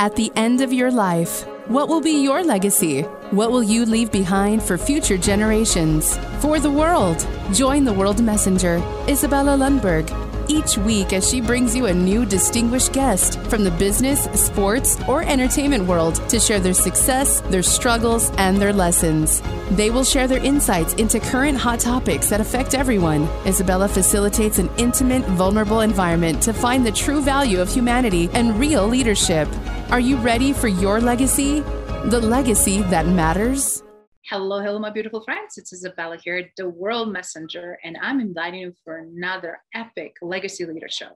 At the end of your life, what will be your legacy? What will you leave behind for future generations? For the world, join the World Messenger, Izabela Lundberg, each week as she brings you a new distinguished guest from the business, sports, or entertainment world to share their success, their struggles, and their lessons. They will share their insights into current hot topics that affect everyone. Izabela facilitates an intimate, vulnerable environment to find the true value of humanity and real leadership. Are you ready for your legacy? The legacy that matters? Hello, hello, my beautiful friends. It's Izabela here, the World Messenger, and I'm inviting you for another epic legacy leader show.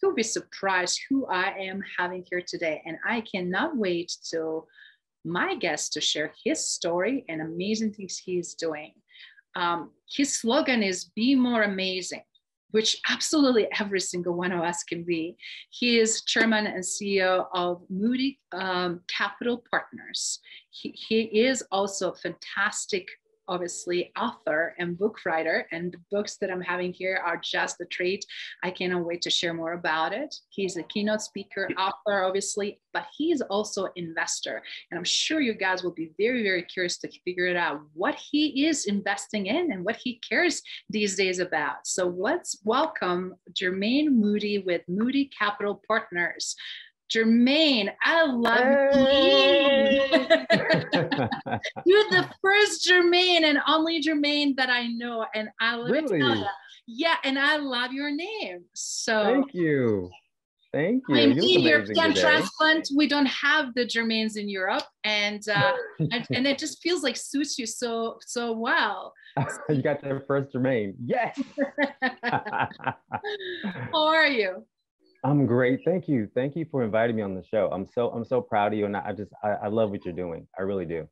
You'll be surprised who I am having here today, and I cannot wait till my guest to share his story and amazing things he's doing. Um, his slogan is "Be more amazing." which absolutely every single one of us can be. He is chairman and CEO of Moody um, Capital Partners. He, he is also a fantastic obviously author and book writer and the books that i'm having here are just a treat. I cannot wait to share more about it. He's a keynote speaker author obviously but he's also investor and i'm sure you guys will be very very curious to figure it out what he is investing in and what he cares these days about. So let's welcome jermaine moody with moody capital partners Jermaine, I love hey. you. You're the first Jermaine and only Jermaine that I know. And I love really? it. Yeah, and I love your name. So thank you. Thank you. I'm in European transplant. We don't have the Jermaines in Europe, and uh, and, and it just feels like suits you so so well. you got the first Jermaine. Yes. How are you? I'm great. Thank you. Thank you for inviting me on the show. I'm so I'm so proud of you, and I just I, I love what you're doing. I really do.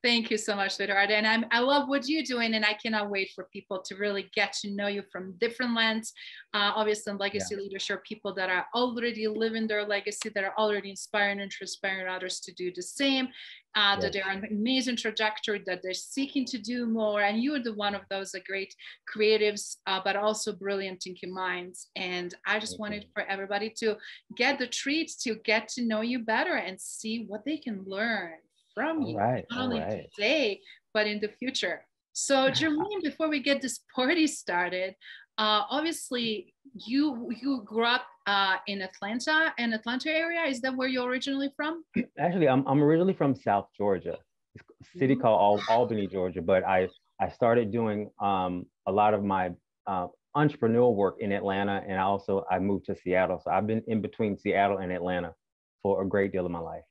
Thank you so much, Eduardo. And I'm, I love what you're doing, and I cannot wait for people to really get to know you from different lens. Uh, obviously, in legacy yeah. leadership, people that are already living their legacy, that are already inspiring and inspiring others to do the same, uh, yes. that they're on an amazing trajectory, that they're seeking to do more. And you are the one of those uh, great creatives, uh, but also brilliant thinking minds. And I just wanted for everybody to get the treats to get to know you better and see what they can learn from you, right, not only right. today, but in the future. So, Jermaine, before we get this party started, uh, obviously you you grew up uh, in Atlanta, and Atlanta area. Is that where you're originally from? Actually, I'm, I'm originally from South Georgia, a city mm-hmm. called Al- Albany, Georgia. But I I started doing um, a lot of my uh, entrepreneurial work in Atlanta, and also I moved to Seattle. So I've been in between Seattle and Atlanta for a great deal of my life.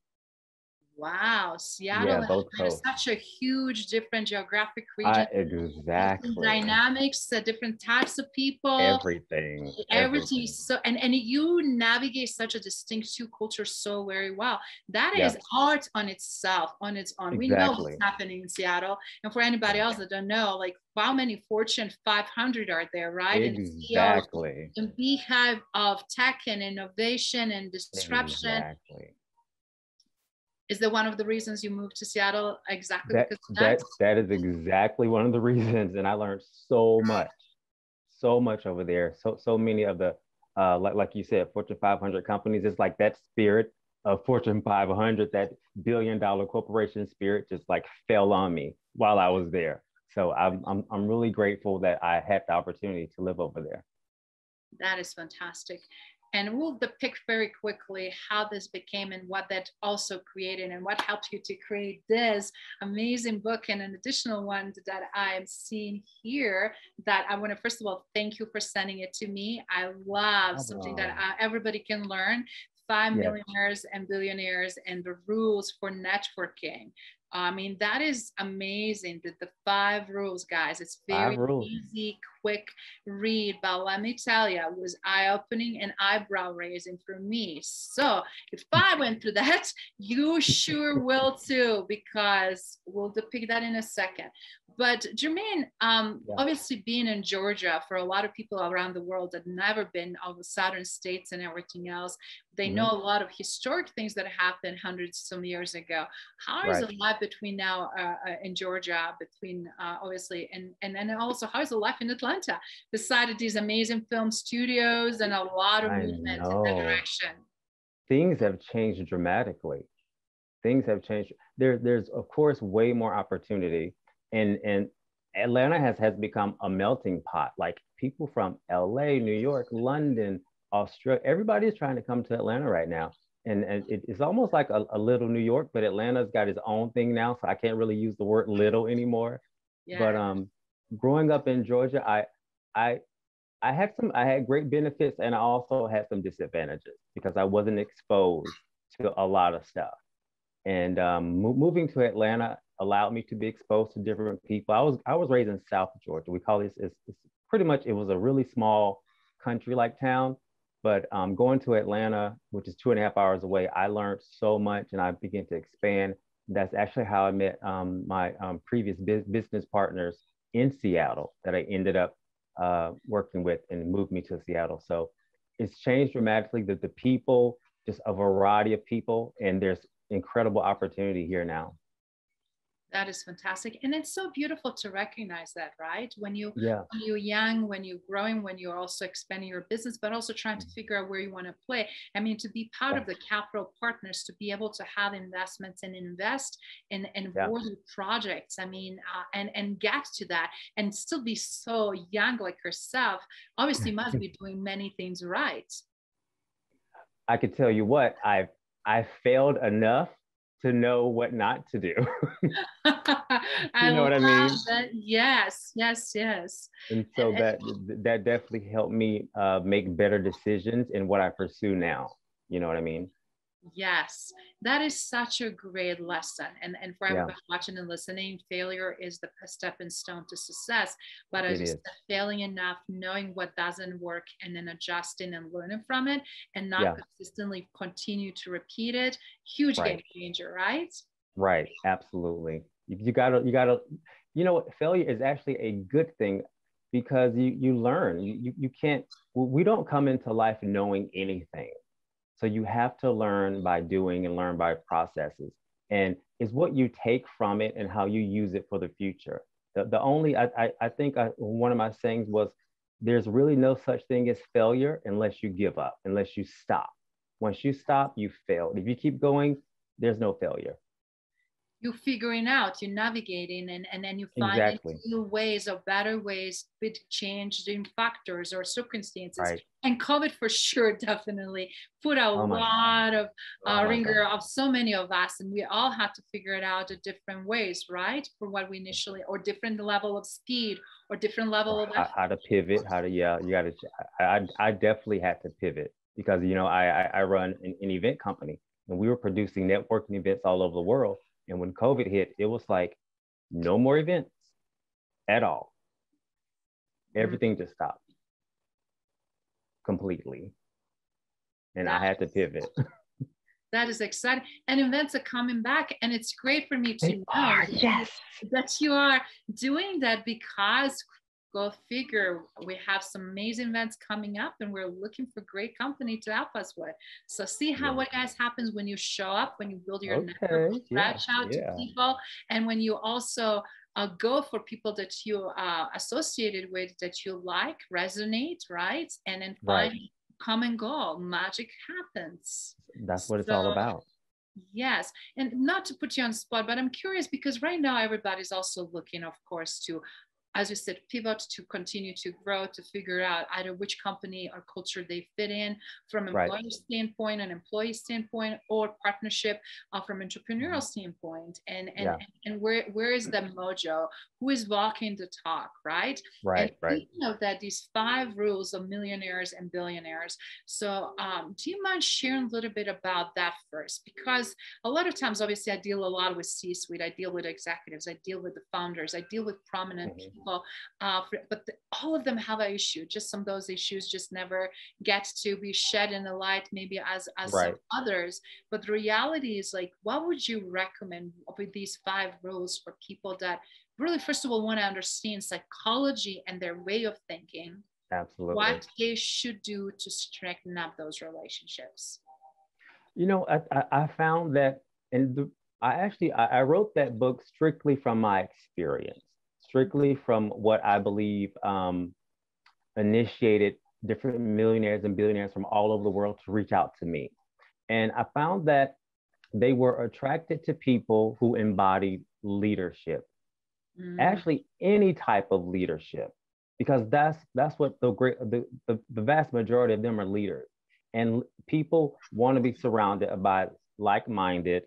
Wow, Seattle yeah, is such a huge, different geographic region. Uh, exactly. Different dynamics, uh, different types of people. Everything. Everything. everything. So, and and you navigate such a distinct two cultures so very well. That is art on itself, on its own. Exactly. We know what's happening in Seattle, and for anybody else that don't know, like how many Fortune 500 are there, right? Exactly. And, and beehive of tech and innovation and disruption. Exactly is that one of the reasons you moved to Seattle exactly that, because that? that is exactly one of the reasons and I learned so much so much over there so so many of the uh, like like you said Fortune 500 companies it's like that spirit of Fortune 500 that billion dollar corporation spirit just like fell on me while I was there. So I'm I'm I'm really grateful that I had the opportunity to live over there. That is fantastic and we'll depict very quickly how this became and what that also created and what helped you to create this amazing book and an additional one that I'm seeing here that I want to first of all thank you for sending it to me. I love oh, something that uh, everybody can learn five millionaires and billionaires and the rules for networking. I mean, that is amazing. That the five rules, guys. It's very easy, quick read, but let me tell you, it was eye opening and eyebrow raising for me. So if I went through that, you sure will too, because we'll depict that in a second. But Jermaine, um, yeah. obviously being in Georgia for a lot of people around the world that never been of the southern states and everything else, they mm-hmm. know a lot of historic things that happened hundreds of some years ago. How is right. the life between now uh, uh, in Georgia, between uh, obviously, and and then also how is the life in Atlanta, beside these amazing film studios and a lot of I movement know. in that direction? things have changed dramatically. Things have changed. There, there's of course way more opportunity, and and Atlanta has has become a melting pot. Like people from LA, New York, London, Australia, everybody is trying to come to Atlanta right now. And, and it, it's almost like a, a, little New York, but Atlanta's got its own thing now. So I can't really use the word little anymore. Yeah. But um, growing up in Georgia, I, I, I had some, I had great benefits and I also had some disadvantages because I wasn't exposed to a lot of stuff. And um, mo- moving to Atlanta allowed me to be exposed to different people. I was, I was raised in South Georgia. We call this, it's, it's pretty much, it was a really small country like town but um, going to Atlanta, which is two and a half hours away, I learned so much and I began to expand. That's actually how I met um, my um, previous business partners in Seattle that I ended up uh, working with and moved me to Seattle. So it's changed dramatically. The, the people, just a variety of people, and there's incredible opportunity here now that is fantastic and it's so beautiful to recognize that right when you yeah. when you're young when you're growing when you're also expanding your business but also trying to mm-hmm. figure out where you want to play i mean to be part of the capital partners to be able to have investments and invest in in yeah. projects i mean uh, and and get to that and still be so young like herself obviously must be doing many things right i could tell you what i've i failed enough to know what not to do. you know what I mean? That. Yes, yes, yes. And so and, that that definitely helped me uh, make better decisions in what I pursue now. You know what I mean? Yes, that is such a great lesson. And, and for everyone yeah. watching and listening, failure is the stepping stone to success. But I just failing enough, knowing what doesn't work, and then adjusting and learning from it, and not yeah. consistently continue to repeat it. Huge right. game changer, right? Right, absolutely. You, you gotta, you gotta, you know, what failure is actually a good thing because you you learn. You you can't. We don't come into life knowing anything so you have to learn by doing and learn by processes. And it's what you take from it and how you use it for the future. The, the only, I, I, I think I, one of my sayings was, there's really no such thing as failure unless you give up, unless you stop. Once you stop, you failed. If you keep going, there's no failure you're figuring out, you're navigating, and, and then you find exactly. new ways or better ways with changing factors or circumstances. Right. And COVID for sure definitely put a oh lot God. of uh, oh ringer God. of so many of us, and we all had to figure it out in different ways, right? For what we initially, or different level of speed, or different level of how, how to pivot, how to yeah, you got to. I, I definitely had to pivot because you know I I, I run an, an event company, and we were producing networking events all over the world and when COVID hit, it was like no more events at all. Mm-hmm. Everything just stopped completely. And I had to pivot. that is exciting. And events are coming back. And it's great for me to they know are, yes. that you are doing that because go figure we have some amazing events coming up and we're looking for great company to help us with so see how yeah. what guys happens when you show up when you build your okay. network reach out yeah. to people and when you also uh, go for people that you are uh, associated with that you like resonate right and then find right. common goal magic happens that's what so, it's all about Yes, and not to put you on spot, but I'm curious because right now everybody's also looking, of course, to as we said, pivot to continue to grow, to figure out either which company or culture they fit in from employer right. standpoint and employee standpoint, or partnership uh, from entrepreneurial standpoint. And and, yeah. and where where is the mojo? Who is walking the talk, right? Right, and right. You know that these five rules of millionaires and billionaires. So um, do you mind sharing a little bit about that first? Because a lot of times, obviously, I deal a lot with C-suite, I deal with executives, I deal with the founders, I deal with prominent mm-hmm. people people, uh, but the, all of them have an issue. Just some of those issues just never get to be shed in the light, maybe as as right. others. But the reality is like, what would you recommend with these five rules for people that really, first of all, want to understand psychology and their way of thinking? Absolutely. What they should do to strengthen up those relationships. You know, I, I found that, and the, I actually I, I wrote that book strictly from my experience strictly from what I believe um, initiated different millionaires and billionaires from all over the world to reach out to me. And I found that they were attracted to people who embodied leadership. Mm. Actually, any type of leadership, because that's that's what the great the, the, the vast majority of them are leaders. And people want to be surrounded by like-minded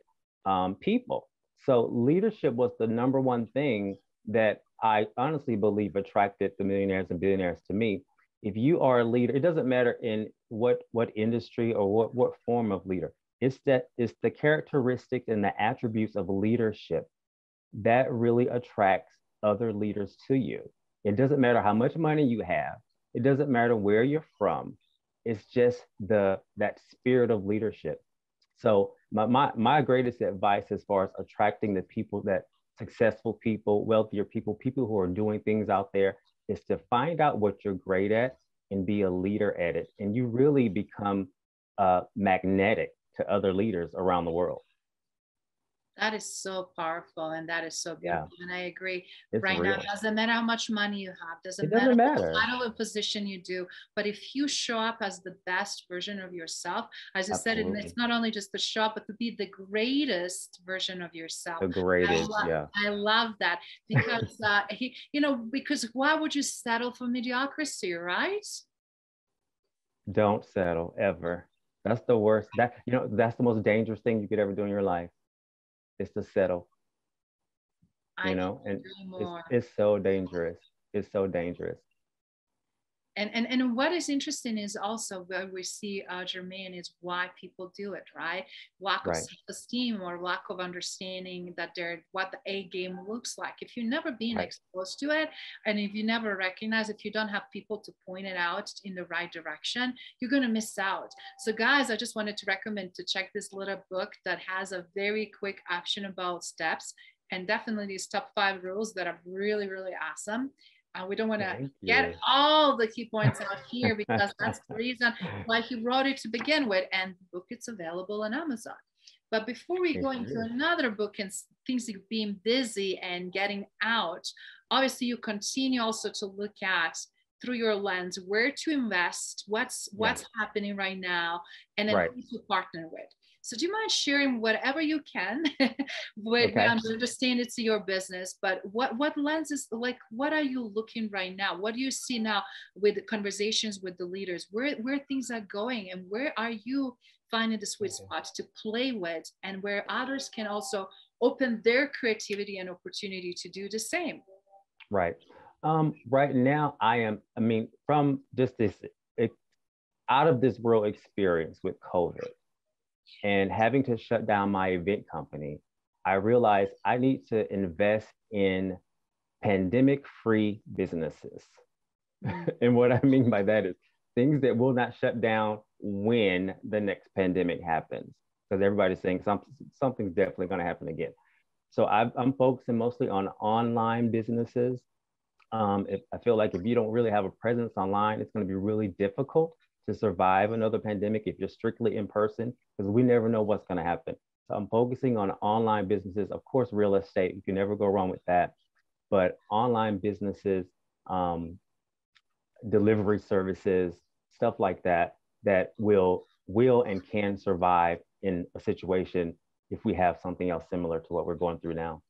um, people. So leadership was the number one thing that I honestly believe attracted the millionaires and billionaires to me. If you are a leader, it doesn't matter in what what industry or what what form of leader. It's that it's the characteristics and the attributes of leadership that really attracts other leaders to you. It doesn't matter how much money you have. It doesn't matter where you're from. It's just the that spirit of leadership. So my, my, my greatest advice as far as attracting the people that successful people, wealthier people, people who are doing things out there is to find out what you're great at and be a leader at it. And you really become uh, magnetic to other leaders around the world. That is so powerful and that is so beautiful. Yeah. And I agree. It's right real. now, doesn't matter how much money you have, doesn't, it doesn't matter, matter. what position you do. But if you show up as the best version of yourself, as I Absolutely. said, it's not only just the show up, but to be the greatest version of yourself. The greatest, I yeah. I love that because uh, he, you know, because why would you settle for mediocrity, right? Don't settle ever. That's the worst. That you know, that's the most dangerous thing you could ever do in your life is to settle. You I know, and it's, it's so dangerous. It's so dangerous and and and what is interesting is also where we see uh, Jermaine is why people do it, right? Lack of self-esteem or lack of understanding that they're what the A game looks like. If you've never been right. exposed to it, and if you never recognize, if you don't have people to point it out in the right direction, you're gonna miss out. So, guys, I just wanted to recommend to check this little book that has a very quick actionable steps and definitely these top five rules that are really really awesome uh, we don't want to get all the key points out here because that's the reason why he wrote it to begin with. And the book it's available on Amazon. But before we go into another book and things like being busy and getting out, obviously you continue also to look at through your lens where to invest, what's what's happening right now, and then right. who to partner with. So do you mind sharing whatever you can with okay. understand it's your business, but what what lenses like what are you looking right now? What do you see now with conversations with the leaders? Where where things are going and where are you finding the sweet spot to play with and where others can also open their creativity and opportunity to do the same? Right. Um, right now, I am, I mean, from just this it, out of this world experience with COVID, and having to shut down my event company, I realized I need to invest in pandemic free businesses. Mm. and what I mean by that is things that will not shut down when the next pandemic happens. Because everybody's saying something, something's definitely going to happen again. So i am focusing mostly on online businesses. Um, if, I feel like if you don't really have a presence online, it's going to be really difficult to survive another pandemic if you're strictly in person, because we never know what's going to happen. So I'm focusing on online businesses, of course, real estate. You can never go wrong with that. But online businesses, um, delivery services, stuff like that, that will will and can survive in a situation if we have something else similar to what we're going through now.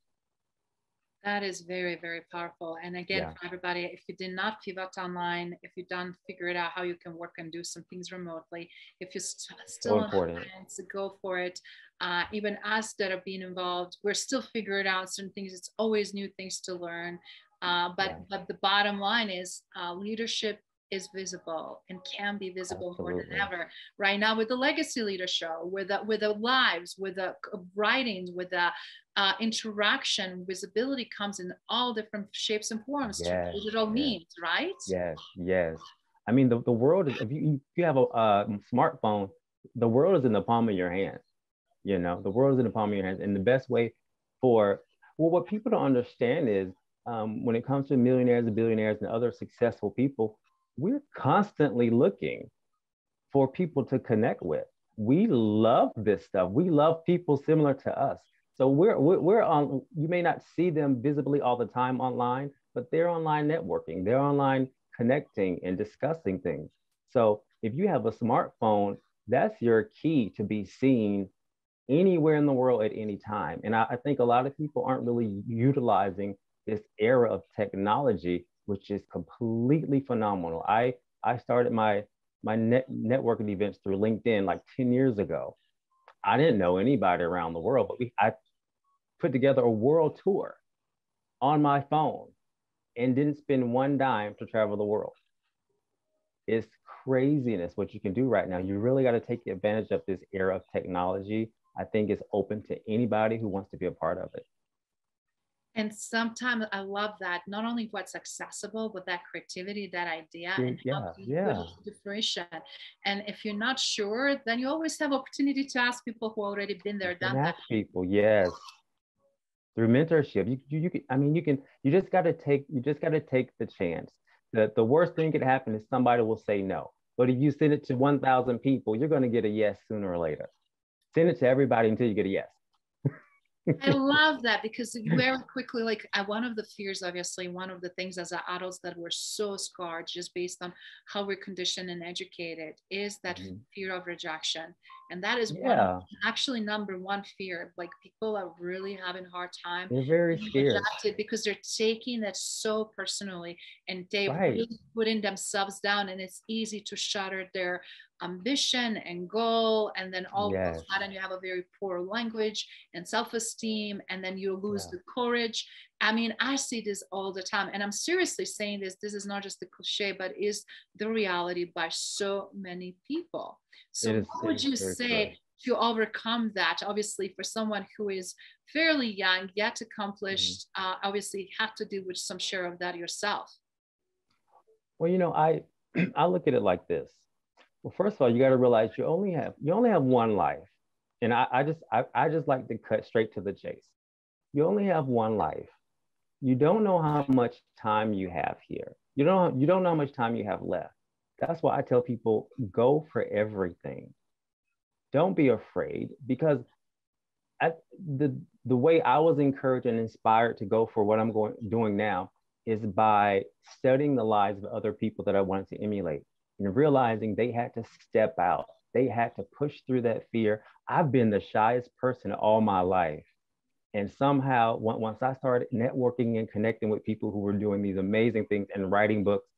That is very, very powerful. And again, yeah. for everybody, if you did not pivot online, if you don't figure it out how you can work and do some things remotely, if you st- still important to go for it, uh, even us that are being involved, we're still figuring out certain things. It's always new things to learn. Uh, but, yeah. but the bottom line is uh, leadership is visible and can be visible Absolutely. more than ever. Right now with the legacy leader show with the with the lives with the writings with the uh, interaction visibility comes in all different shapes and forms yes, digital yes. means right? Yes yes. I mean the, the world is if you, if you have a, a smartphone the world is in the palm of your hand you know? The world is in the palm of your hands. And the best way for well what people don't understand is um, when it comes to millionaires and billionaires and other successful people we're constantly looking for people to connect with. We love this stuff. We love people similar to us. So we're, we're, on, you may not see them visibly all the time online, but they're online networking, they're online connecting and discussing things. So if you have a smartphone, that's your key to be seen anywhere in the world at any time. And I, I think a lot of people aren't really utilizing this era of technology, which is completely phenomenal. I I started my my net networking events through LinkedIn like 10 years ago. I didn't know anybody around the world, but we I put together a world tour on my phone and didn't spend one dime to travel the world. It's craziness what you can do right now. You really got to take advantage of this era of technology. I think it's open to anybody who wants to be a part of it. And sometimes I love that not only what's accessible, but that creativity, that idea, Yeah, and how yeah, people yeah. differentiate. And if you're not sure, then you always have opportunity to ask people who already been there, done that. ask people, yes. Through mentorship, you, you, you can, I mean, you can, you just got to take, you just got to take the chance. The, the worst thing could happen is somebody will say no. But if you send it to 1,000 people, you're going to get a yes sooner or later. Send it to everybody until you get a yes. I love that because very quickly, like uh, one of the fears, obviously, one of the things as adults that we're so scarred just based on how we're conditioned and educated is that Mhm. fear of rejection. And that is one actually number one fear. Like people are really having a hard time they're very scared. because they're taking it so personally and they're Right. really putting themselves down and it's easy to shatter their ambition and goal and then all of a sudden you have a very poor language and self-esteem and then you lose Yeah. the courage i mean i see this all the time and i'm seriously saying this this is not just a cliche but is the reality by so many people so is- what would you say to overcome that obviously for someone who is fairly young yet accomplished Mm-hmm. uh, obviously have to deal with some share of that yourself Well, you know, I I look at it like this. Well, first of all, you got to realize you only have you only have one life, and I, I just I, I just like to cut straight to the chase. You only have one life. You don't know how much time you have here. You don't you don't know how much time you have left. That's why I tell people go for everything. Don't be afraid because the the way I was encouraged and inspired to go for what I'm going doing now is by studying the lives of other people that I wanted to emulate and realizing they had to step out. They had to push through that fear. I've been the shyest person all my life. And somehow, once I started networking and connecting with people who were doing these amazing things and writing books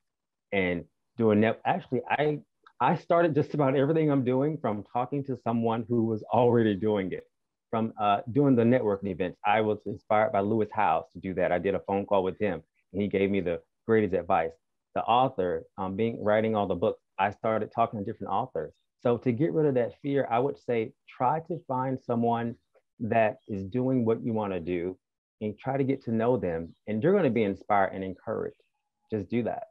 and doing net, actually, I I started just about everything I'm doing from talking to someone who was already doing it, from uh, doing the networking events. I was inspired by Lewis Howes to do that. I did a phone call with him, and he gave me the greatest advice. The author, um, being writing all the books, I started talking to different authors. So to get rid of that fear, I would say try to find someone that is doing what you want to do, and try to get to know them, and you're going to be inspired and encouraged. Just do that.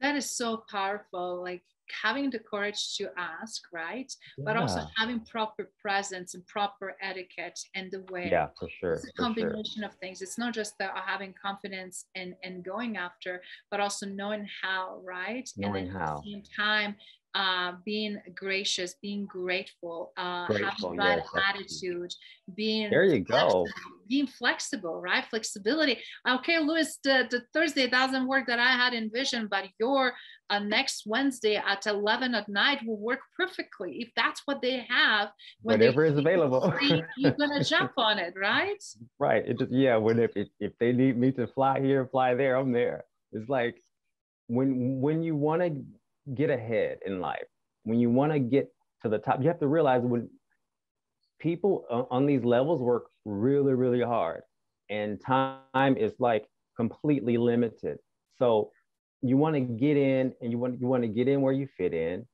that is so powerful like having the courage to ask right but also having proper presence and proper etiquette and the way yeah, for sure. it's a for sure. combination of things it's not just the uh, having confidence and and going after but also knowing how right Knowing and then how. at the same time uh, being gracious being grateful uh, Grateful, having right yes, attitude being There you go. being flexible right flexibility okay Louis the, the Thursday doesn't work that I had envisioned but your uh, next Wednesday at 11 at night will work perfectly if that's what they have when they Whatever is available. you're gonna jump on it, right? Right. It just yeah. When if, if if they need me to fly here, fly there, I'm there. It's like when when you want to get ahead in life, when you want to get to the top, you have to realize when people on, these levels work really really hard, and time is like completely limited. So you want to get in, and you want you want to get in where you fit in,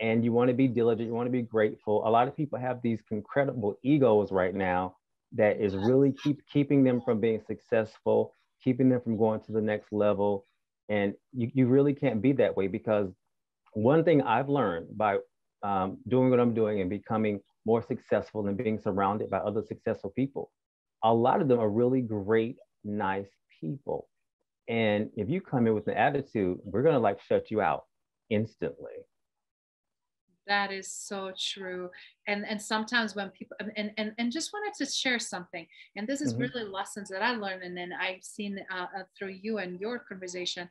and you want to be diligent. You want to be grateful. A lot of people have these incredible egos right now that is really keep keeping them from being successful, keeping them from going to the next level. And you, you really can't be that way because one thing I've learned by um, doing what I'm doing and becoming more successful and being surrounded by other successful people, a lot of them are really great, nice people. And if you come in with an attitude, we're gonna like shut you out instantly. That is so true. And and sometimes when people and and, and just wanted to share something, and this is Mhm. really lessons that I learned, and then I've seen uh, uh, through you and your conversation.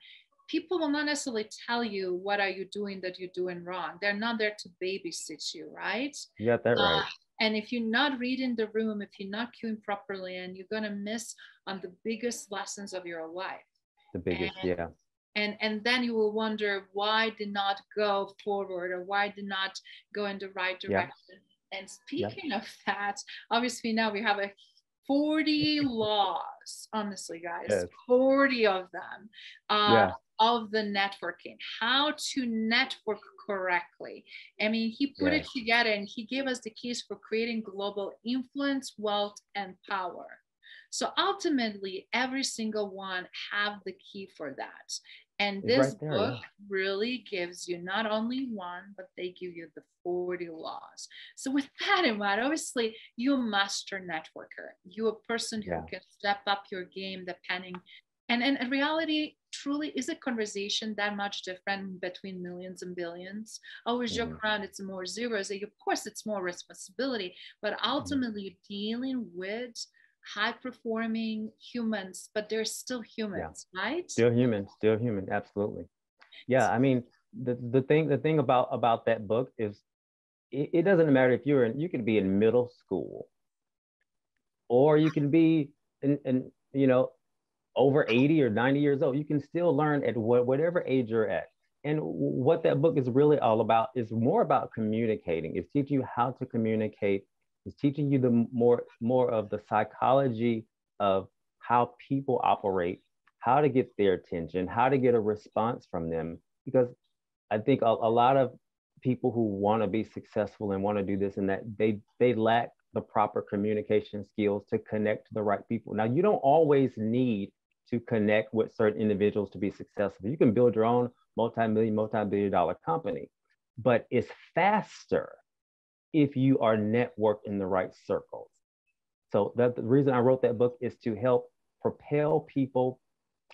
People will not necessarily tell you what are you doing that you're doing wrong. They're not there to babysit you, right? You got that right. Uh, and if you're not reading the room, if you're not queuing properly, and you're gonna miss on the biggest lessons of your life. The biggest, and, yeah. And and then you will wonder why did not go forward or why did not go in the right direction. Yeah. And speaking yeah. of that, obviously now we have a 40 laws, honestly, guys, yes. 40 of them. Uh, yeah of the networking, how to network correctly. I mean, he put it together and he gave us the keys for creating global influence, wealth, and power. So ultimately, every single one have the key for that. And this right there, book yeah. really gives you not only one, but they give you the 40 laws. So with that in mind, obviously you a master networker. You a person who yeah. can step up your game depending and in reality truly is a conversation that much different between millions and billions I always joke around it's more zeros of course it's more responsibility but mm-hmm. ultimately mm-hmm. dealing with high performing humans but they're still humans yeah. right still human still human absolutely yeah i mean the, the thing the thing about about that book is it, it doesn't matter if you're in you can be in middle school or you can be in, in you know over 80 or 90 years old, you can still learn at whatever age you're at. And what that book is really all about is more about communicating. It's teaching you how to communicate. It's teaching you the more more of the psychology of how people operate, how to get their attention, how to get a response from them. Because I think a, a lot of people who want to be successful and want to do this and that they they lack the proper communication skills to connect to the right people. Now you don't always need to connect with certain individuals to be successful. You can build your own multi-million, multi-billion dollar company, but it's faster if you are networked in the right circles. So that the reason I wrote that book is to help propel people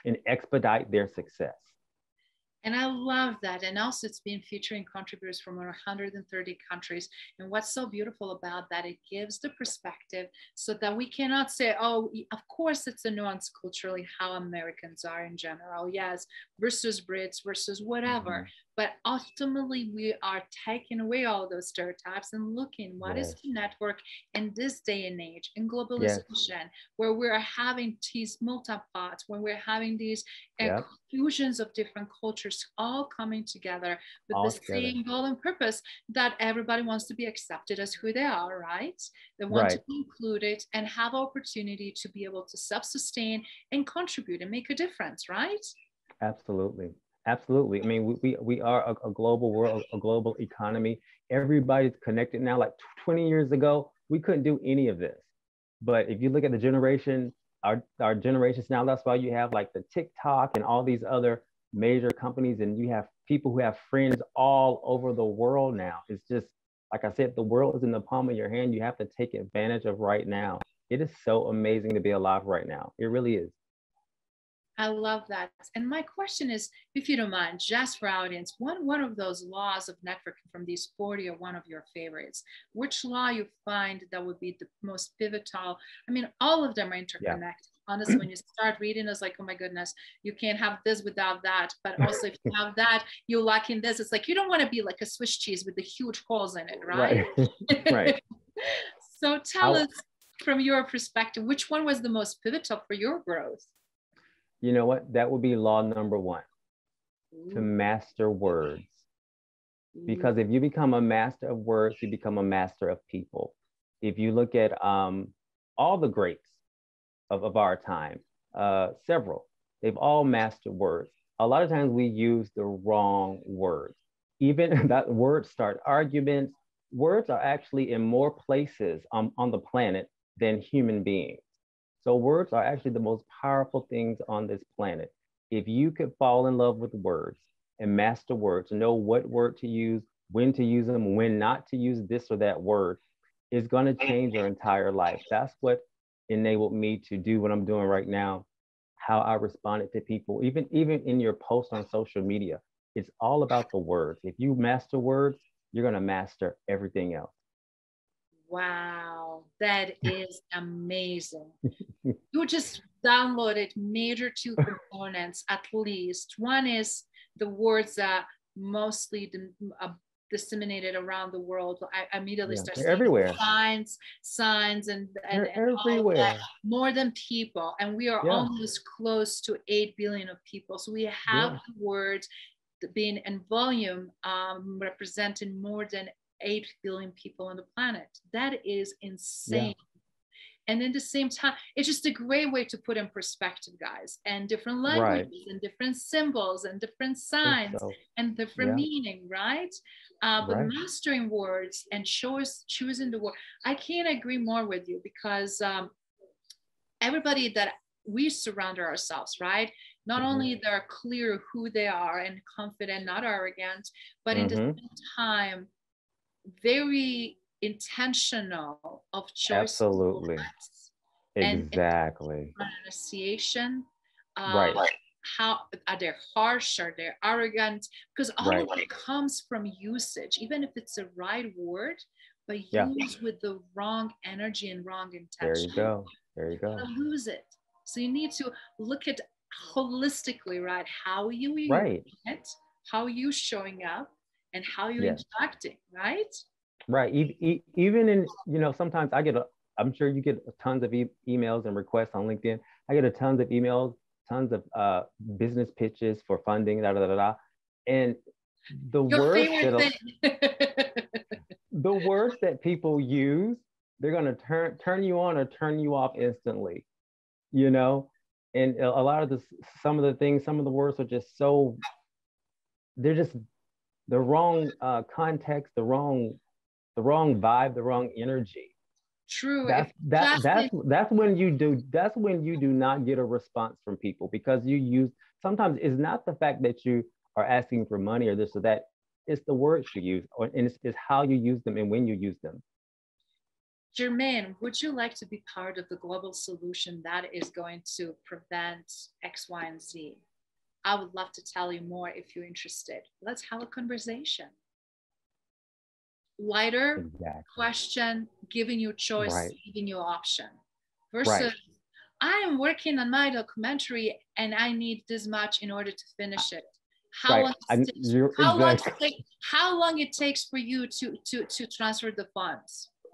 and expedite their success. And I love that. And also, it's been featuring contributors from 130 countries. And what's so beautiful about that, it gives the perspective so that we cannot say, oh, of course, it's a nuance culturally how Americans are in general, yes, versus Brits versus whatever. Mm-hmm. But ultimately, we are taking away all those stereotypes and looking what yes. is the network in this day and age in globalization, yes. where we're having these multipods, when we're having these yep. fusions of different cultures all coming together with all the together. same goal and purpose that everybody wants to be accepted as who they are, right? They want right. to be included and have opportunity to be able to self-sustain and contribute and make a difference, right? Absolutely. Absolutely. I mean, we, we, we are a, a, global world, a global economy. Everybody's connected now. Like 20 years ago, we couldn't do any of this. But if you look at the generation, our, our generations now, that's why you have like the TikTok and all these other major companies, and you have people who have friends all over the world now. It's just, like I said, the world is in the palm of your hand. You have to take advantage of right now. It is so amazing to be alive right now. It really is. I love that. And my question is, if you don't mind, just for audience, one, one of those laws of networking from these 40 are one of your favorites. Which law you find that would be the most pivotal? I mean, all of them are interconnected. Yeah. Honestly, when you start reading, it's like, oh my goodness, you can't have this without that. But also, if you have that, you lack in this. It's like you don't want to be like a Swiss cheese with the huge holes in it, right? Right. right. so tell I'll... us from your perspective, which one was the most pivotal for your growth? You know what? That would be law number one to master words. Because if you become a master of words, you become a master of people. If you look at um, all the greats of, of our time, uh, several, they've all mastered words. A lot of times we use the wrong words. Even that words start arguments. Words are actually in more places on, on the planet than human beings. So words are actually the most powerful things on this planet. If you could fall in love with words and master words, know what word to use, when to use them, when not to use this or that word, is going to change your entire life. That's what enabled me to do what I'm doing right now, how I responded to people, even even in your posts on social media. It's all about the words. If you master words, you're going to master everything else. Wow, that is amazing. you just downloaded major two components at least. One is the words that mostly uh, disseminated around the world. I immediately Yeah, start everywhere. signs, signs, and and, and everywhere. more than people, and we are Yeah. almost close to eight billion of people. So we have Yeah. the word being in volume um, representing more than eight billion people on the planet. That is insane. And in the same time, it's just a great way to put in perspective, guys, and different Right. languages and different symbols and different signs so. and different Yeah. meaning, right? Uh, but Right. mastering words and choice, choosing the word, I can't agree more with you because um, everybody that we surround ourselves, right? Not Mhm. only they're clear who they are and confident, not arrogant, but in the Mhm. same time, very intentional of choice. Absolutely. Exactly. pronunciation. Right. um, How are they harsh? Are they arrogant? Because all of it comes from usage, even if it's the right word, but Yeah. used with the wrong energy and wrong intention. There you go. There you go. gonna lose it. So you need to look at holistically, right? How you use Right. it, how you showing up, and how you Yes. interacting, right? Right. Even in, you know, sometimes I get a, I'm sure you get tons of e- emails and requests on LinkedIn. I get a tons of emails, tons of uh, business pitches for funding, da da da da. And the Your words that thing. the words that people use, they're gonna turn turn you on or turn you off instantly. You know, and a a lot of the some of the things, some of the words are just so they're just the wrong uh, context, the wrong the wrong vibe, the wrong energy. True. That's that that's that's when you do that's when you do not get a response from people because you use sometimes it's not the fact that you are asking for money or this or that it's the words you use or and it's, it's how you use them and when you use them Jermaine, would you like to be part of the global solution that is going to prevent X, Y, and Z? I would love to tell you more if you're interested. Let's have a conversation. Lighter exactly question, giving you choice, Right. giving you option. Versus, I am working on my documentary and I need this much in order to finish it. How right long it takes you're long, it exactly take, how long it takes for you to to to transfer the funds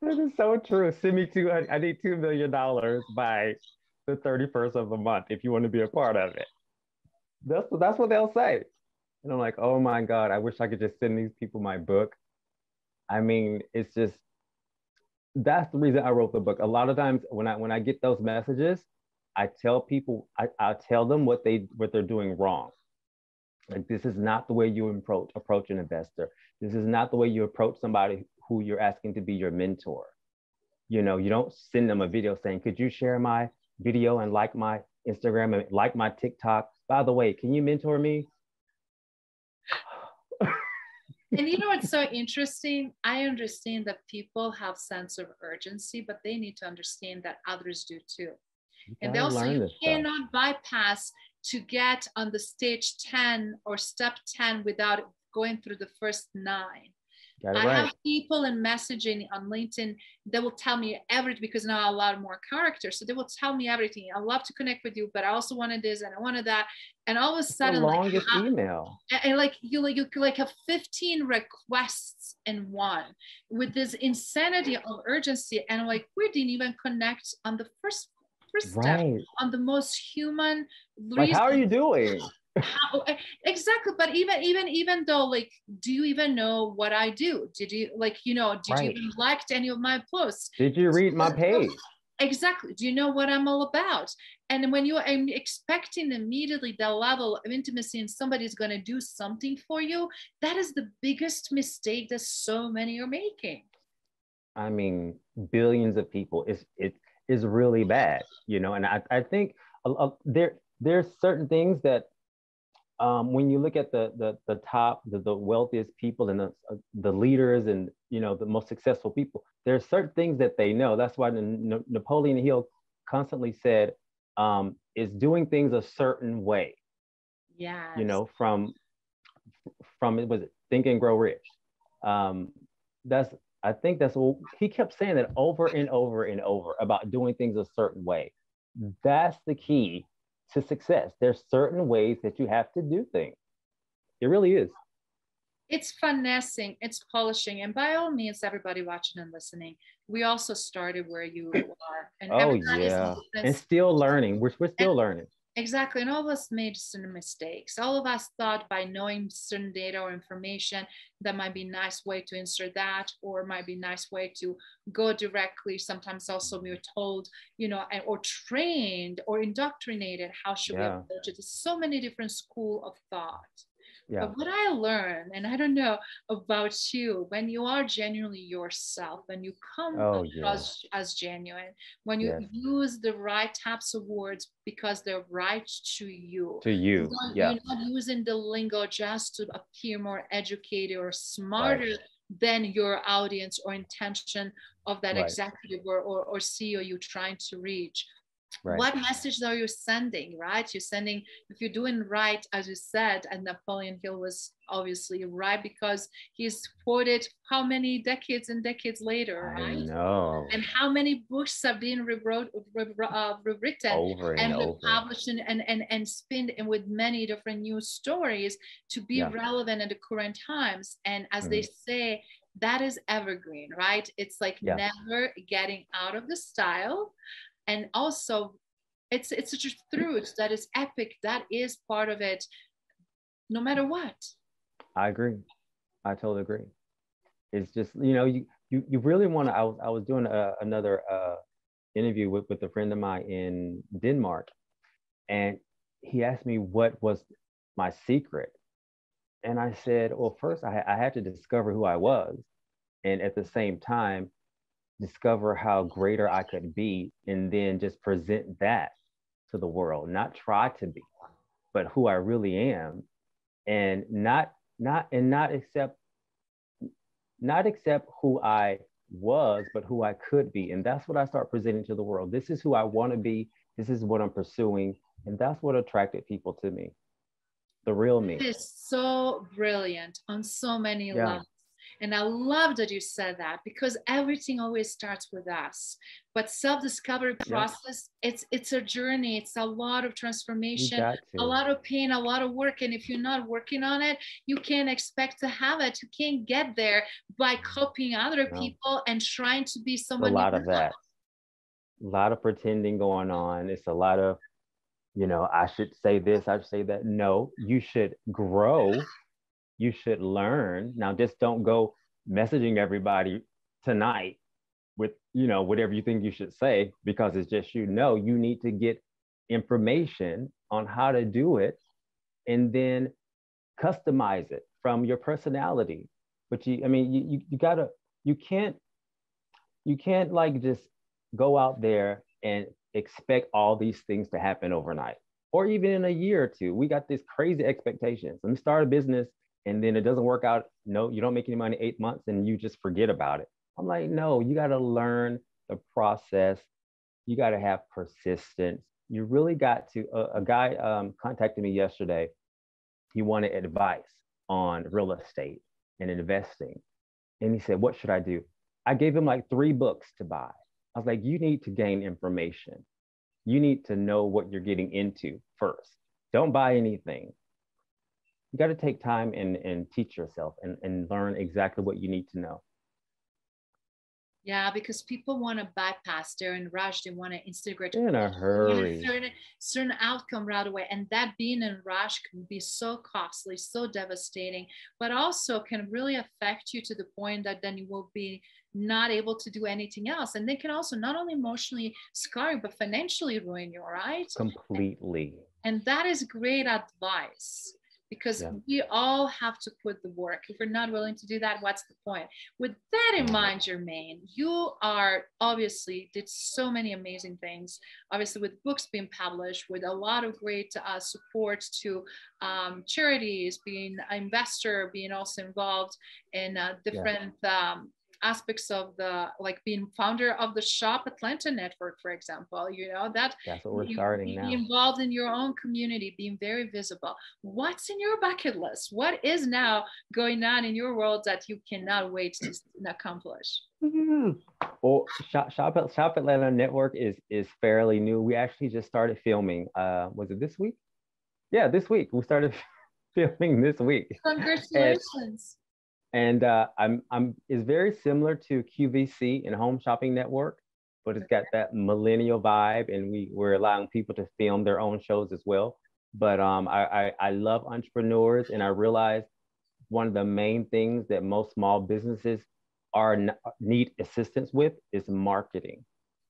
This is so true. Send me two. I, I need two million dollars by the thirty first of the month if you want to be a part of it. That's that's what they'll say, and I'm like, oh my god, I wish I could just send these people my book. I mean, it's just that's the reason I wrote the book. A lot of times when I when I get those messages, I tell people I, I tell them what they what they're doing wrong. Like this is not the way you approach approach an investor. This is not the way you approach somebody who you're asking to be your mentor. You know, you don't send them a video saying, "Could you share my video and like my Instagram and like my TikTok?" By the way, can you mentor me? and you know what's so interesting i understand that people have sense of urgency but they need to understand that others do too You and gotta also you this stuff. cannot bypass to get on the stage 10 or step 10 without going through the first nine Got it I right. have people in messaging on LinkedIn that will tell me everything because now I allow more characters. So they will tell me everything. I love to connect with you, but I also wanted this and I wanted that. And all of a It's the sudden, like, longest email. and, like you like you like have 15 requests in one with this insanity of urgency. And like we didn't even connect on the first first step on the most human Like, how are you doing? How, e, exactly but even even even though like do you even know what i do did you like you know did you even like any of my posts Did you read my page? exactly do you know what i'm all about and when you are expecting immediately that level of intimacy and somebody's going to do something for you that is the biggest mistake that so many are making I mean, billions of people. It's it is really bad, you know. And I, I think a, a, there there's certain things that um, when you look at the the, the top, the, the wealthiest people and the, uh, the leaders and you know the most successful people, there are certain things that they know. That's why N- Napoleon Hill constantly said, um, "Is doing things a certain way." yeah you know from from it was it think and grow rich um that's I think that's what he kept saying that over and over and over about doing things a certain way. That's the key to success. There's certain ways that you have to do things. It really is. It's finessing, it's polishing. And by all means, everybody watching and listening, we also started where you are. And oh, yeah. And still learning. We're, we're still and, learning. Exactly. And all of us made certain mistakes. All of us thought by knowing certain data or information that might be a nice way to insert that, or might be a nice way to go directly. Sometimes also we were told, you know, or trained or indoctrinated, how should yeah. we approach it? There's so many different school of thought. Yeah. But what I learned, and I don't know about you, when you are genuinely yourself, when you come oh, across yeah. as genuine, when you yes. use the right types of words because they're right to you. To you. You're yeah. You're not using the lingo just to appear more educated or smarter right. than your audience or intention of that right. executive or, or, or CEO you're trying to reach Right. What message are you sending, right? You're sending, if you're doing right, as you said, and Napoleon Hill was obviously right because he's quoted how many decades and decades later, I right? know. And how many books have been rewrote, re- uh, rewritten over and, and over. published and, and, and, and spinned and with many different new stories to be yeah. relevant at the current times. And as mm-hmm. they say, that is evergreen, right? It's like yeah. never getting out of the style and also it's it's such a truth that is epic that is part of it no matter what. I agree. I totally agree. It's just you know you you, you really want to I was, I was doing a, another uh, interview with, with a friend of mine in denmark and he asked me what was my secret. And i said well first i, I had to discover who i was and at the same time discover how greater I could be and then just present that to the world, not try to be, but who I really am and not not and not accept not accept who I was, but who I could be. And that's what I start presenting to the world. This is who I want to be. This is what I'm pursuing. And that's what attracted people to me. The real me. It is so brilliant on so many yeah. levels. And I love that you said that because everything always starts with us. But self-discovery process, it's it's a journey. It's a lot of transformation, a lot of pain, a lot of work. And if you're not working on it, you can't expect to have it. You can't get there by copying other no. people and trying to be someone. A lot of that. A lot of pretending going on. It's a lot of, you know, I should say this, I should say that. No, you should grow you should learn. Now, just don't go messaging everybody tonight with, you know, whatever you think you should say because it's just you. know you need to get information on how to do it and then customize it from your personality. But you, I mean, you, you, you gotta, you can't, you can't like just go out there and expect all these things to happen overnight or even in a year or two. We got this crazy expectations. Let me start a business and then it doesn't work out. No, you don't make any money eight months and you just forget about it. I'm like, no, you got to learn the process. You got to have persistence. You really got to. a guy um, contacted me yesterday. He wanted advice on real estate and investing. And he said, What should I do? I gave him like three books to buy. I was like, You need to gain information. You need to know what you're getting into first. Don't buy anything you got to take time and, and teach yourself and, and learn exactly what you need to know. Yeah, because people want to bypass, they're in rush, they want to integrate in a hurry. Certain, certain outcome right away. And that being in rush can be so costly, so devastating, but also can really affect you to the point that then you will be not able to do anything else. And they can also not only emotionally scar you, but financially ruin you, right? Completely. And, and that is great advice because yeah. we all have to put the work. If we're not willing to do that, what's the point? With that in mind, Germaine, you are obviously did so many amazing things. Obviously, with books being published, with a lot of great uh, support to um, charities, being an investor, being also involved in uh, different. Yeah. Um, aspects of the like being founder of the shop atlanta network for example you know that that's what we're starting be now. involved in your own community being very visible. What's in your bucket list? What is now going on in your world that you cannot wait to accomplish? Mm-hmm. well shop, shop, shop atlanta network is is fairly new. We actually just started filming uh was it this week? Yeah this week. We started filming this week. Congratulations. And uh, I'm, I'm, it's very similar to QVC and Home Shopping Network, but it's got that millennial vibe, and we, we're allowing people to film their own shows as well. But um, I, I, I love entrepreneurs, and I realize one of the main things that most small businesses are need assistance with is marketing.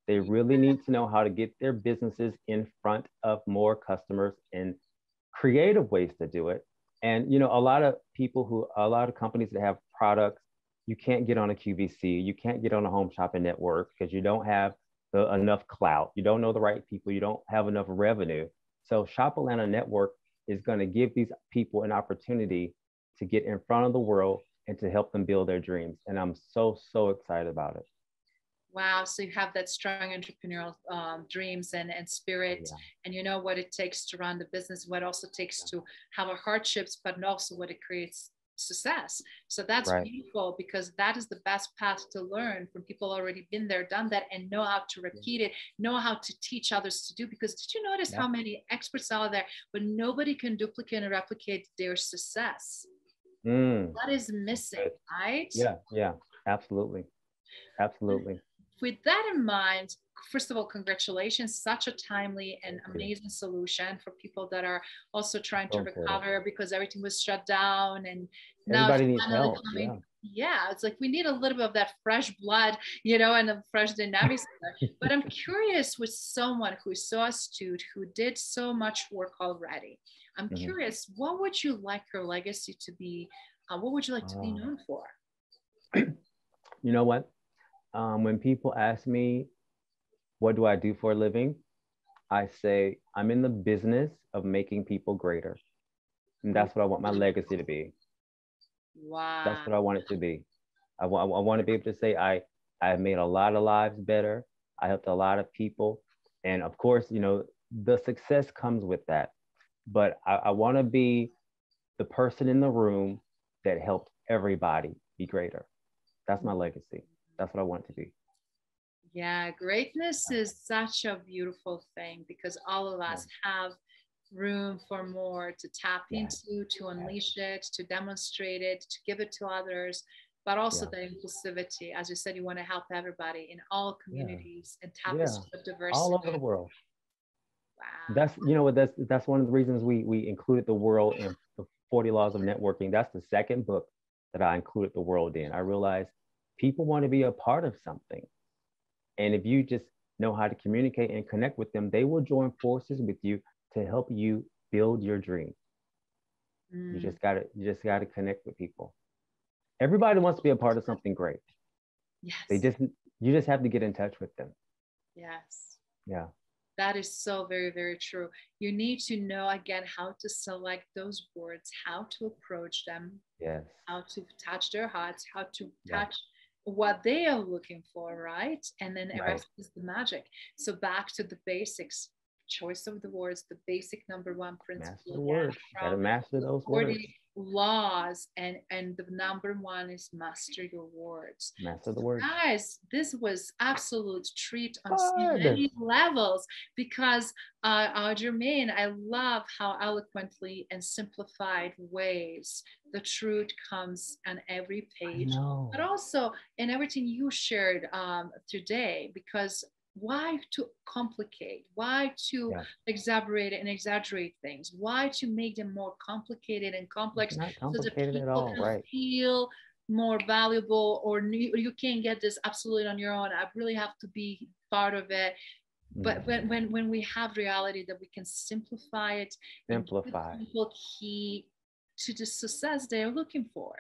They really need to know how to get their businesses in front of more customers and creative ways to do it and you know, a lot of people who, a lot of companies that have products, you can't get on a QVC, you can't get on a home shopping network because you don't have the, enough clout, you don't know the right people, you don't have enough revenue. So Shop Atlanta Network is going to give these people an opportunity to get in front of the world and to help them build their dreams. And I'm so, so excited about it wow so you have that strong entrepreneurial um, dreams and, and spirit yeah. and you know what it takes to run the business what also takes yeah. to have a hardships but also what it creates success so that's right. beautiful because that is the best path to learn from people already been there done that and know how to repeat it know how to teach others to do because did you notice yeah. how many experts out there but nobody can duplicate and replicate their success mm. that is missing right yeah yeah absolutely absolutely with that in mind, first of all, congratulations, such a timely and amazing solution for people that are also trying to okay. recover because everything was shut down and now everybody needs help. Yeah. yeah. it's like we need a little bit of that fresh blood, you know, and the fresh dynamics. but I'm curious with someone who is so astute, who did so much work already. I'm mm-hmm. curious, what would you like your legacy to be? Uh, what would you like to be ah. known for? You know what? Um, when people ask me, what do I do for a living? I say, I'm in the business of making people greater. And that's what I want my legacy to be. Wow. That's what I want it to be. I, want, I want to be able to say, I, I've made a lot of lives better. I helped a lot of people. And of course, you know, the success comes with that. But I, I want to be the person in the room that helped everybody be greater. That's my legacy that's what I want to be. Yeah, greatness is such a beautiful thing because all of us yeah. have room for more to tap yeah. into, to unleash yeah. it, to demonstrate it, to give it to others, but also the inclusivity. As you said, you want to help everybody in all communities and tap into the diversity. All over the world. Wow. That's you know what that's that's one of the reasons we we included the world in the 40 laws of networking. That's the second book that I included the world in. I realized people want to be a part of something. And if you just know how to communicate and connect with them, they will join forces with you to help you build your dream. Mm. You just gotta you just gotta connect with people. Everybody wants to be a part of something great. Yes. They just you just have to get in touch with them. Yes. Yeah. That is so very, very true. You need to know again how to select those words, how to approach them, yes, how to touch their hearts, how to touch yeah what they are looking for, right? And then the right. rest is the magic. So back to the basics, choice of the words, the basic number one principle. Master the words. Gotta master those words laws and and the number one is master your words. Master the words. Guys this was absolute treat on so many levels because uh, uh germaine i love how eloquently and simplified ways the truth comes on every page but also in everything you shared um, today because why to complicate? Why to yeah. exaggerate and exaggerate things? Why to make them more complicated and complex complicated so that people all right. feel more valuable or you, you can't get this absolutely on your own. I really have to be part of it. But mm. when, when when we have reality that we can simplify it simplify. people key to the success they're looking for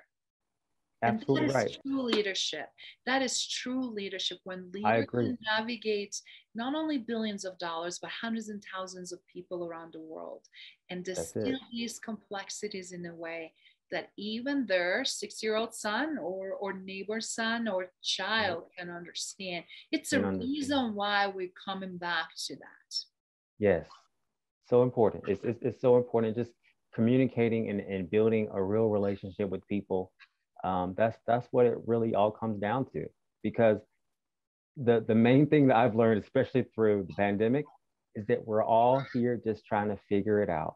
Absolutely and that is right. true leadership. That is true leadership when leaders navigate not only billions of dollars, but hundreds and thousands of people around the world and distill these complexities in a way that even their six year old son or, or neighbor son or child can understand. It's a understand. reason why we're coming back to that. Yes, so important. It's, it's, it's so important just communicating and, and building a real relationship with people. Um, that's, that's what it really all comes down to. Because the, the main thing that I've learned, especially through the pandemic, is that we're all here just trying to figure it out.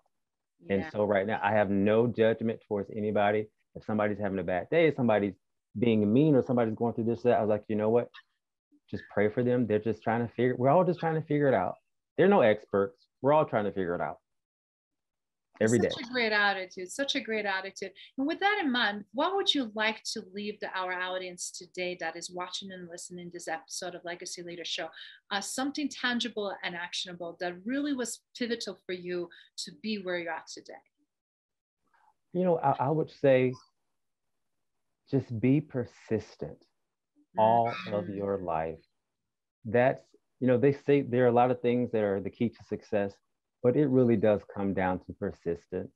Yeah. And so right now, I have no judgment towards anybody. If somebody's having a bad day, somebody's being mean, or somebody's going through this, that, I was like, you know what? Just pray for them. They're just trying to figure. We're all just trying to figure it out. They're no experts. We're all trying to figure it out every such day. such a great attitude such a great attitude and with that in mind what would you like to leave the our audience today that is watching and listening to this episode of legacy leader show uh, something tangible and actionable that really was pivotal for you to be where you're at today you know i, I would say just be persistent mm-hmm. all of your life that's you know they say there are a lot of things that are the key to success but it really does come down to persistence.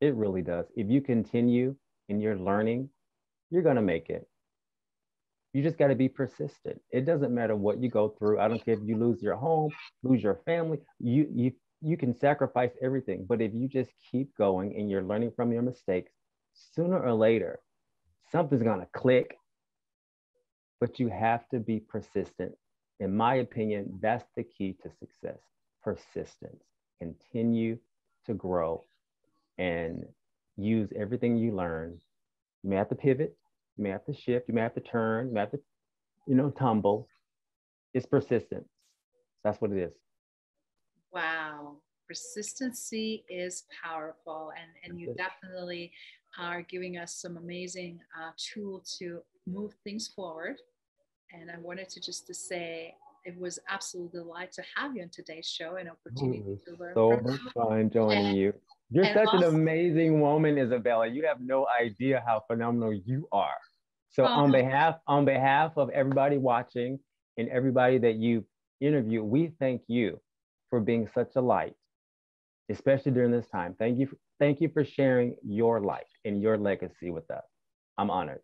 It really does. If you continue in your learning, you're going to make it. You just got to be persistent. It doesn't matter what you go through. I don't care if you lose your home, lose your family. You you you can sacrifice everything, but if you just keep going and you're learning from your mistakes, sooner or later, something's going to click. But you have to be persistent. In my opinion, that's the key to success persistence. Continue to grow and use everything you learn. You may have to pivot, you may have to shift, you may have to turn, you may have to, you know, tumble. It's persistence. That's what it is. Wow. Persistency is powerful, and, and you definitely are giving us some amazing uh, tool to move things forward. And I wanted to just to say it was absolute delight to have you on today's show and opportunity to learn. So much fun joining and, you. You're such also, an amazing woman, Izabela. You have no idea how phenomenal you are. So uh-huh. on behalf on behalf of everybody watching and everybody that you interview, we thank you for being such a light, especially during this time. Thank you. For, thank you for sharing your life and your legacy with us. I'm honored.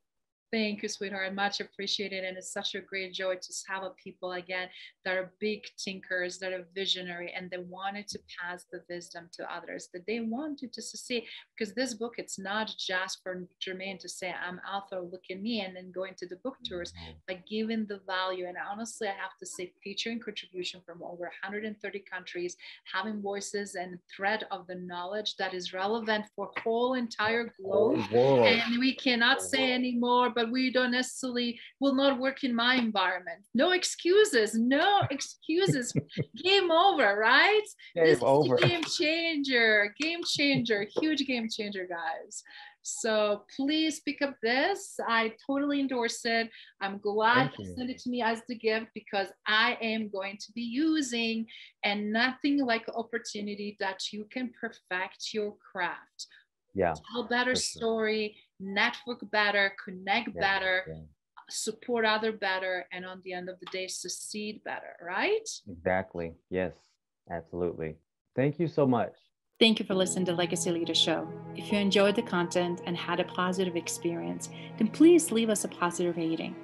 Thank you, sweetheart. Much appreciated. And it's such a great joy to have a people again that are big thinkers, that are visionary, and they wanted to pass the wisdom to others, that they wanted to succeed. Because this book, it's not just for Germaine to say, I'm author, look at me, and then going to the book tours, mm-hmm. but giving the value. And honestly, I have to say, featuring contribution from over 130 countries, having voices and thread of the knowledge that is relevant for whole entire globe. Oh, and we cannot say anymore but we don't necessarily will not work in my environment. No excuses, no excuses. game over, right? Game this over. game changer, game changer, huge game changer, guys. So please pick up this. I totally endorse it. I'm glad you sent it to me as the gift because I am going to be using and nothing like opportunity that you can perfect your craft. Yeah. Tell better story, network better, connect yeah, better, yeah. support other better, and on the end of the day, succeed better, right? Exactly. Yes, absolutely. Thank you so much. Thank you for listening to Legacy Leader Show. If you enjoyed the content and had a positive experience, then please leave us a positive rating.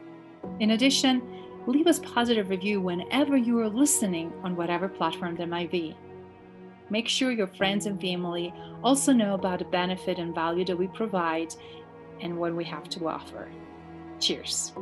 In addition, leave us positive review whenever you are listening on whatever platform there might be. Make sure your friends and family also know about the benefit and value that we provide and what we have to offer. Cheers.